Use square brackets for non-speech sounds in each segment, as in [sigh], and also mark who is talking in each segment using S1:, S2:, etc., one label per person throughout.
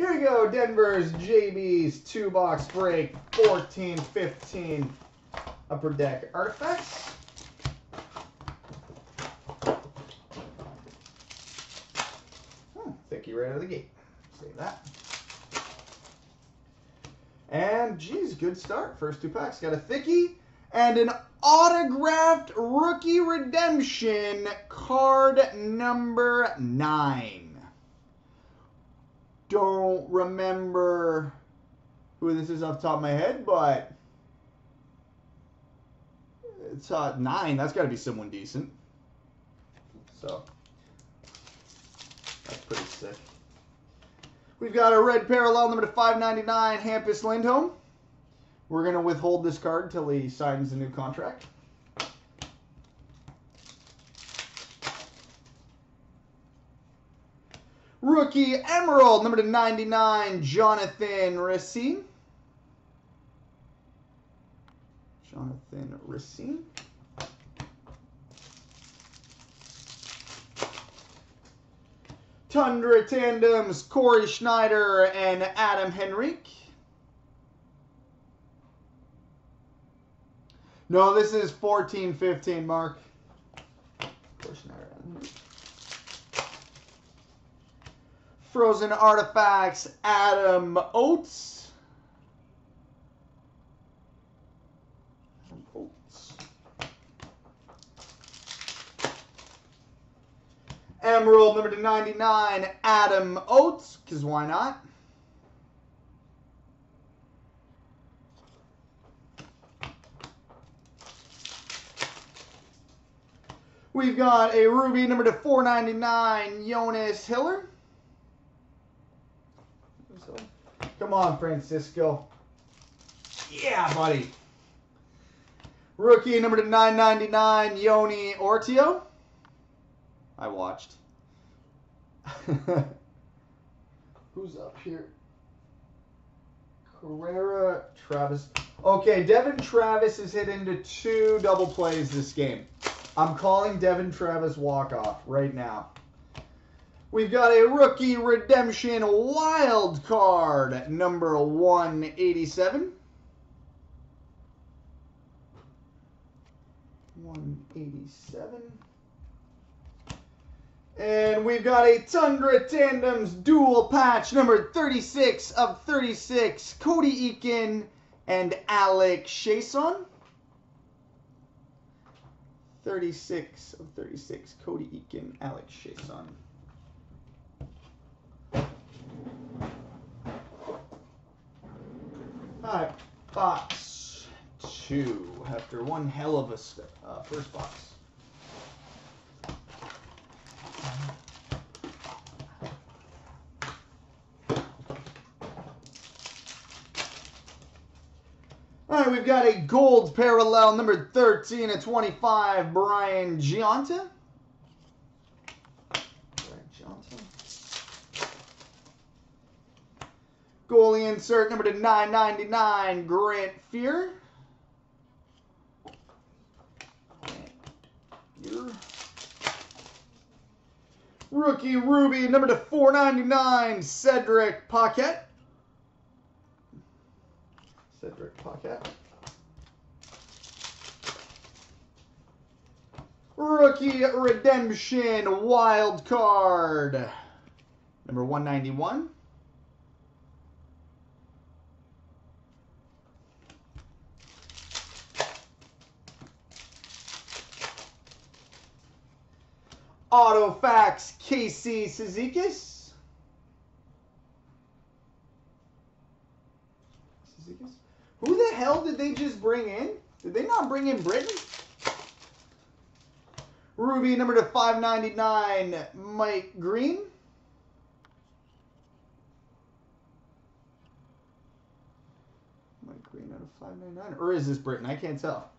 S1: Here we go, Denver's JB's two box break, 14, 15 upper deck artifacts. Hmm, thicky right out of the gate. Save that. And geez, good start. First two packs got a thicky and an autographed rookie redemption card number nine. Don't remember who this is off the top of my head, but it's uh, nine. That's got to be someone decent. So that's pretty sick. We've got a red parallel number to 599, Hampus Lindholm. We're going to withhold this card until he signs the new contract. Rookie Emerald, number to 99, Jonathan Racine. Jonathan Racine. Tundra Tandems, Cory Schneider and Adam Henrique. No, this is 14, 15, Mark. Cory Schneider. Frozen Artifacts, Adam Oates. Oates. Emerald number to 99, Adam Oates, because why not? We've got a Ruby number to 499, Jonas Hiller. Come on, Francisco. Yeah, buddy. Rookie number to 999, Joni Ortio. I watched. [laughs] Who's up here? Carrera, Travis. Okay, Devon Travis is hit into two double plays this game. I'm calling Devon Travis walk-off right now. We've got a rookie redemption wild card, number 187. 187. And we've got a Tundra Tandems dual patch, number 36 of 36, Cody Eakin and Alex Chiasson. 36 of 36, Cody Eakin, Alex Chiasson. All right, box two after one hell of a uh, first box. All right, we've got a gold parallel number 13 at 25, Brian Gionta. Brian Gionta. Goalie insert number to 999, Grant Fuhr. Rookie Ruby number to 499, Cedric Paquette. Cedric Paquette. Rookie Redemption Wild Card. Number 191. Autofacts Casey Cizikas. Cizikas? Who the hell did they just bring in? Did they not bring in Britain? Ruby number to 599, Mike Green. Mike Green out of 599. Or is this Britain? I can't tell.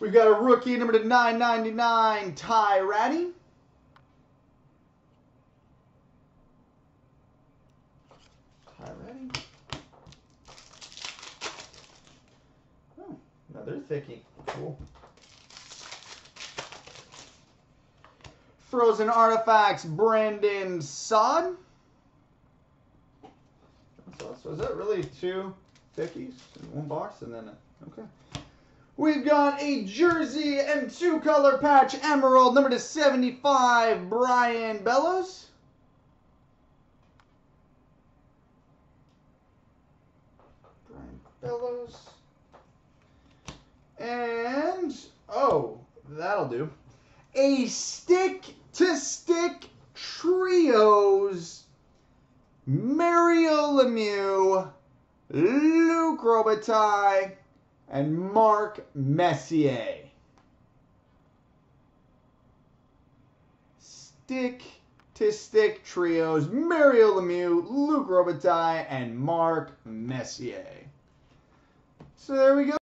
S1: We've got a rookie number to 999, Ty Rattie. Ty Rattie. Hmm, oh, another thickie. Cool. Frozen Artifacts, Brandon Saad. So, so is that really two thickies in one box and then a, okay. We've got a jersey and two color patch emerald number to 75 Brian Bellows. Brian Bellows. And oh, that'll do. A stick to stick trios Mario Lemieux, Luc Robitaille, and Mark Messier. Stick to stick trios Mario Lemieux, Luc Robitaille, and Mark Messier. So there we go.